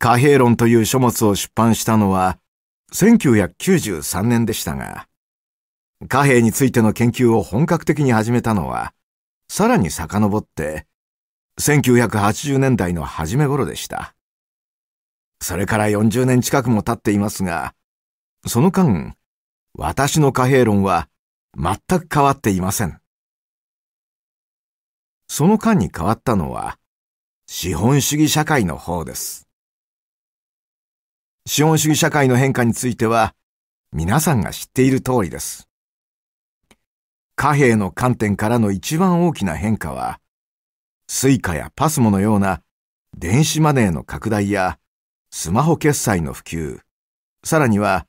貨幣論という書物を出版したのは1993年でしたが、貨幣についての研究を本格的に始めたのは、さらに遡って1980年代の初め頃でした。それから40年近くも経っていますが、その間、私の貨幣論は全く変わっていません。その間に変わったのは、資本主義社会の方です。資本主義社会の変化については、皆さんが知っている通りです。貨幣の観点からの一番大きな変化は、スイカやパスモのような電子マネーの拡大やスマホ決済の普及、さらには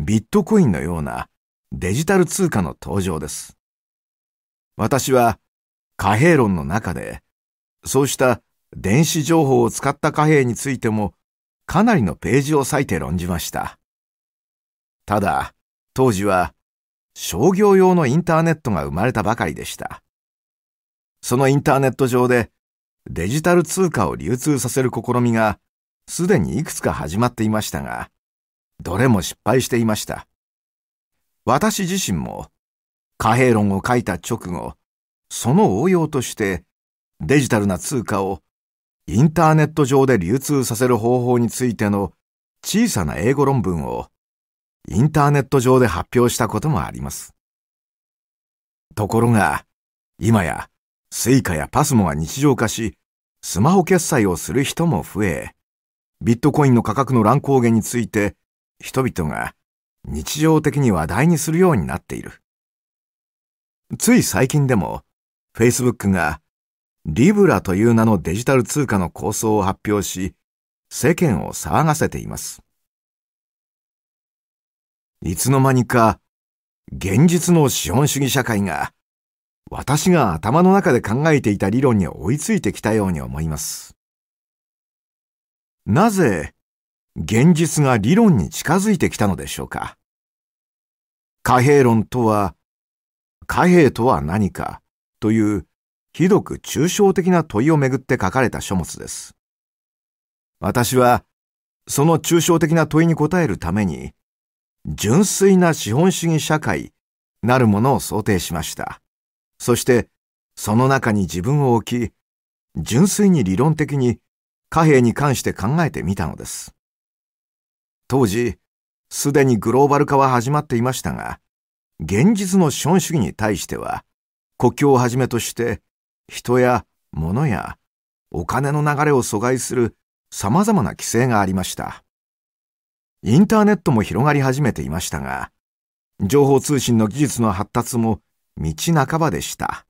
ビットコインのようなデジタル通貨の登場です。私は貨幣論の中で、そうした電子情報を使った貨幣についてもかなりのページを割いて論じました。ただ、当時は商業用のインターネットが生まれたばかりでした。そのインターネット上でデジタル通貨を流通させる試みがすでにいくつか始まっていましたが、どれも失敗していました。私自身も貨幣論を書いた直後、その応用としてデジタルな通貨をインターネット上で流通させる方法についての小さな英語論文をインターネット上で発表したこともあります。ところが、今やスイカやパスモが日常化し、スマホ決済をする人も増え、ビットコインの価格の乱高下について人々が日常的に話題にするようになっている。つい最近でも、Facebook がリブラという名のデジタル通貨の構想を発表し、世間を騒がせています。いつの間にか、現実の資本主義社会が私が頭の中で考えていた理論に追いついてきたように思います。なぜ、現実が理論に近づいてきたのでしょうか貨幣論とは、貨幣とは何かというひどく抽象的な問いをめぐって書かれた書物です。私は、その抽象的な問いに答えるために、純粋な資本主義社会なるものを想定しました。そしてその中に自分を置き、純粋に理論的に貨幣に関して考えてみたのです。当時、すでにグローバル化は始まっていましたが、現実の資本主義に対しては、国境をはじめとして人や物やお金の流れを阻害する様々な規制がありました。インターネットも広がり始めていましたが、情報通信の技術の発達も道半ばでした。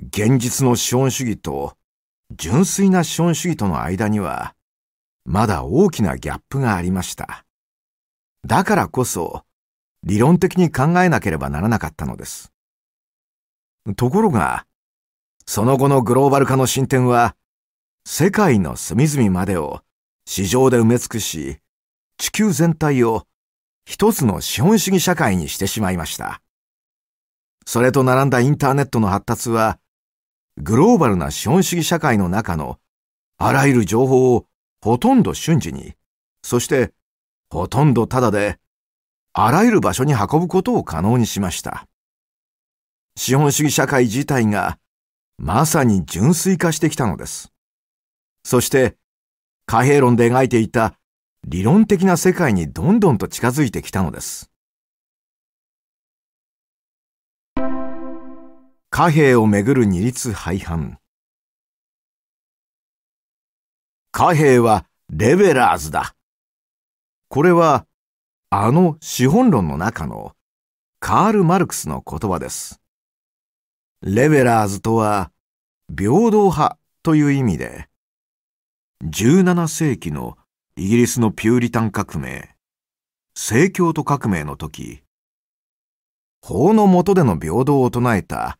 現実の資本主義と純粋な資本主義との間には、まだ大きなギャップがありました。だからこそ、理論的に考えなければならなかったのです。ところが、その後のグローバル化の進展は、世界の隅々までを市場で埋め尽くし、地球全体を一つの資本主義社会にしてしまいました。それと並んだインターネットの発達は、グローバルな資本主義社会の中のあらゆる情報をほとんど瞬時に、そしてほとんどただで、あらゆる場所に運ぶことを可能にしました。資本主義社会自体がまさに純粋化してきたのです。そして、貨幣論で描いていた理論的な世界にどんどんと近づいてきたのです。貨幣をめぐる二律背反。貨幣はレベラーズだ。これは、あの資本論の中のカール・マルクスの言葉です。レベラーズとは、平等派という意味で、17世紀のイギリスのピューリタン革命、聖教徒革命の時、法の下での平等を唱えた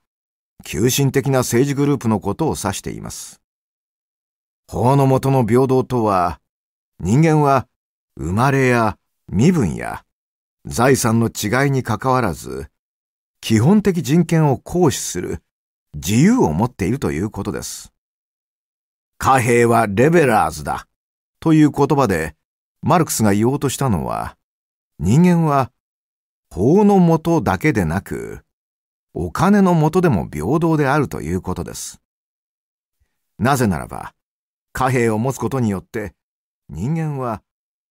急進的な政治グループのことを指しています。法の下の平等とは、人間は生まれや身分や財産の違いにかかわらず、基本的人権を行使する自由を持っているということです。貨幣はレベラーズだという言葉でマルクスが言おうとしたのは人間は法のもとだけでなくお金のもとでも平等であるということです。なぜならば貨幣を持つことによって人間は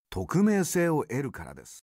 匿名性を得るからです。